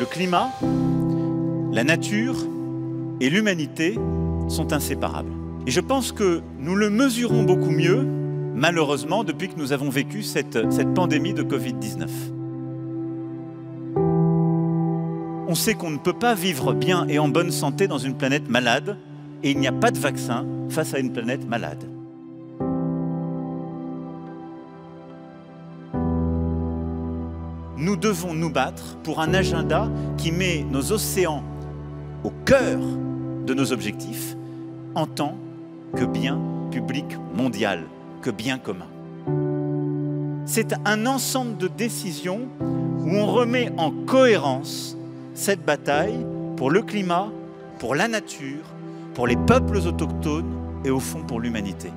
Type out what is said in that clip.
Le climat, la nature et l'humanité sont inséparables. Et je pense que nous le mesurons beaucoup mieux, malheureusement, depuis que nous avons vécu cette, pandémie de Covid-19. On sait qu'on ne peut pas vivre bien et en bonne santé dans une planète malade, et il n'y a pas de vaccin face à une planète malade. Nous devons nous battre pour un agenda qui met nos océans au cœur de nos objectifs en tant que bien public mondial, que bien commun. C'est un ensemble de décisions où on remet en cohérence cette bataille pour le climat, pour la nature, pour les peuples autochtones et au fond pour l'humanité.